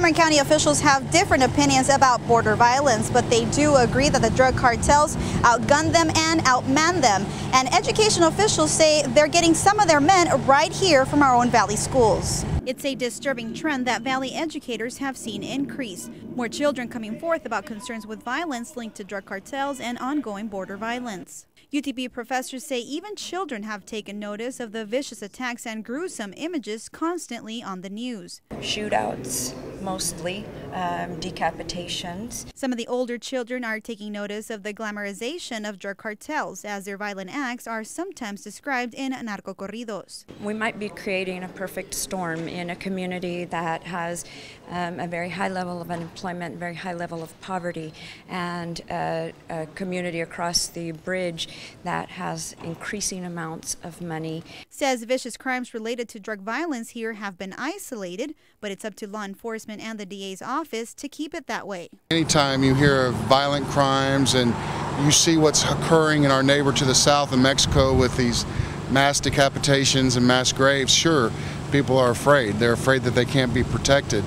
Cameron County officials have different opinions about border violence, but they do agree that the drug cartels outgun them and outman them. And education officials say they're getting some of their men right here from our own Valley schools. It's a disturbing trend that Valley educators have seen increase. More children coming forth about concerns with violence linked to drug cartels and ongoing border violence. UTB professors say even children have taken notice of the vicious attacks and gruesome images constantly on the news. Shootouts, mostly, um, decapitations. Some of the older children are taking notice of the glamorization of drug cartels, as their violent acts are sometimes described in narco corridos. We might be creating a perfect storm in a community that has um, a very high level of unemployment, very high level of poverty, and a, a community across the bridge that has increasing amounts of money. Says vicious crimes related to drug violence here have been isolated, but it's up to law enforcement and the DA's office to keep it that way. Anytime you hear of violent crimes and you see what's occurring in our neighbor to the south in Mexico with these mass decapitations and mass graves, sure, people are afraid. They're afraid that they can't be protected.